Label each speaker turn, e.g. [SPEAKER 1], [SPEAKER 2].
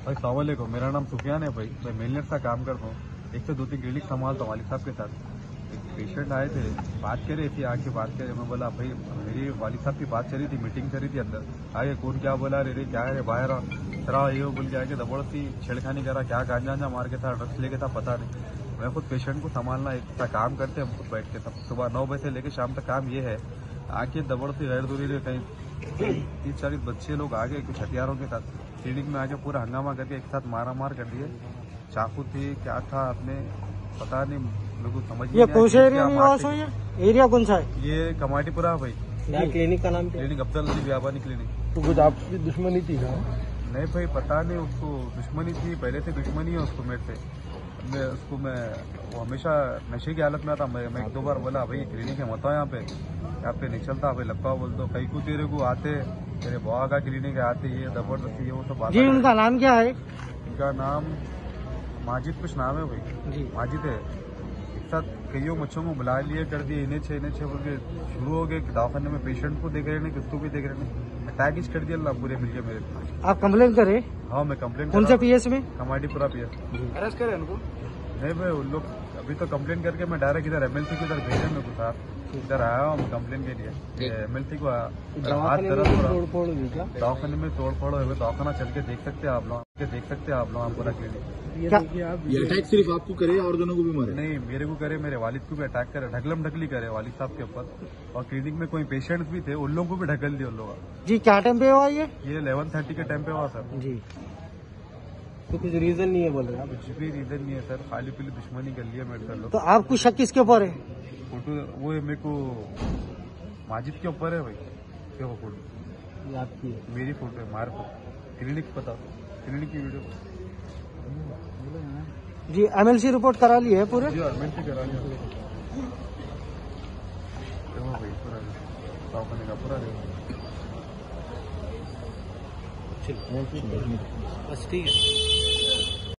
[SPEAKER 1] भाई सलामकुम मेरा नाम सुफियान है भाई। मैं मेलनेट का काम करता हूँ। एक से दो तीन क्लिनिक संभालता हूँ वालिद साहब के साथ। एक पेशेंट आए थे, बात कर रही थी, आके बात कर रहे मैं बोला, भाई, मेरी वालिद साहब की बात चल थी मीटिंग चल थी अंदर। आगे कौन क्या बोला रे रे क्या है, बाहर तरह ये बोल के दबड़ सी, छेड़खानी करा, क्या गांजा मार के था ड्रग्स लेके था, पता नहीं। मैं खुद पेशेंट को संभालना एक सा काम करते हैं बैठ के सब। सुबह नौ बजे से लेके शाम तक काम ये है। आके दबड़ से गैर दूरी कहीं तीस चालीस बच्चे लोग आ गए कुछ हथियारों के साथ। क्लिनिक में आके पूरा हंगामा करके एक साथ मारा मार कर दिए। चाकू थी क्या था आपने पता नहीं मेरे को समझ
[SPEAKER 2] ये कौन से एरिया एरिया कौन सा है?
[SPEAKER 1] ये कमाटीपुरा भाई।
[SPEAKER 2] क्लिनिक का नाम
[SPEAKER 1] क्लिनिक अब्दुल अली व्यापारी क्लिनिक।
[SPEAKER 2] तो कुछ आपकी दुश्मनी थी क्या
[SPEAKER 1] नहीं भाई पता नहीं उसको दुश्मनी थी पहले से दुश्मनी है उसको मेरे से। मैं उसको मैं वो हमेशा नशे की हालत में आता मैं, मैं एक दो बार बोला भाई क्लिनिक है मत यहाँ पे यहाँ पे नहीं चलता भाई लपका बोल दो कई को तेरे को आते तेरे बुआ का क्लिनिक है आते ये ज़बरदस्ती ये वो तो बात
[SPEAKER 2] जी उनका नाम क्या है?
[SPEAKER 1] उनका नाम माजिद कुछ नाम है भाई।
[SPEAKER 2] जी।
[SPEAKER 1] माजिद है। साथ कईयों मच्छों को बुला लिया कर दिए इन्हें छः इन्हें छः बोल के शुरू हो गए। दवाखाने में पेशेंट को देख रहे हैं किसको भी देख रहे हैं। अटैक कर दिया अल्लाह पूरे गया मेरे पास।
[SPEAKER 2] आप कंप्लेन करें
[SPEAKER 1] हाँ? मैं कंप्लेन
[SPEAKER 2] कौन से पीएस में?
[SPEAKER 1] कमाटीपुरा पी
[SPEAKER 2] अरेस्ट करें उनको।
[SPEAKER 1] नहीं भाई उन लोग अभी तो कंप्लेन करके मैं डायरेक्ट इधर एमएलसी की इधर भेजा मेरे को साहब। इधर आया हूँ कंप्लेन के लिए। एमएलसी को हाथ दर्द दवाखाने में तोड़ फोड़ हुए दवाखाना चल के देख सकते हैं आप लोग देख सकते हैं आप लोग पूरा क्लिनिक।
[SPEAKER 3] ये अटैक सिर्फ़ आपको करे और दोनों को भी मारे?
[SPEAKER 1] नहीं मेरे को करे मेरे वालिद को भी अटैक करे ढकलम ढकली करे वालिद साहब के ऊपर। और क्लिनिक में कोई पेशेंट्स भी थे उन लोगों को भी ढकल दिया उन लोगों
[SPEAKER 2] जी क्या टाइम पे हुआ ये?
[SPEAKER 1] ये इलेवन थर्टी के टाइम पे हुआ सर।
[SPEAKER 2] जी। तो कुछ रीजन नहीं है बोल रहे
[SPEAKER 1] कुछ भी रीजन नहीं है सर। खाली पीली दुश्मनी कर लिया लोग
[SPEAKER 2] तो आपको शक किसके ऊपर है?
[SPEAKER 1] फ़ोटो वो मेरे को माजिद के ऊपर है भाई देखो फ़ोटो?
[SPEAKER 2] आपकी
[SPEAKER 1] मेरी फ़ोटो है मार फ़ोटो क्लिनिक पता क्लिनिक की वीडियो
[SPEAKER 2] जी एमएलसी रिपोर्ट करा ली है पूरे?
[SPEAKER 1] जी अरमेंट से करा लिया देखो भाई पूरा का पूरा देखो
[SPEAKER 2] बस ठीक है।